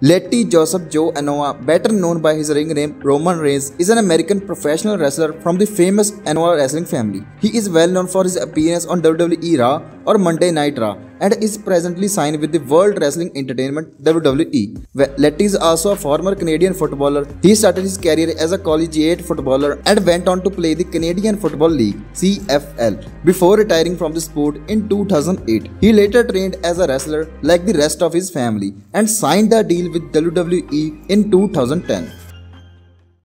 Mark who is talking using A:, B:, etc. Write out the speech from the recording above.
A: Leati Joseph Joe Anoa, better known by his ring name Roman Reigns, is an American professional wrestler from the famous Anoa wrestling family. He is well known for his appearance on WWE Raw or Monday Night Raw and is presently signed with the World Wrestling Entertainment WWE. Leati is also a former Canadian footballer. He started his career as a collegiate footballer and went on to play the Canadian Football League CFL before retiring from the sport in 2008. He later trained as a wrestler like the rest of his family and signed a deal with WWE in 2010.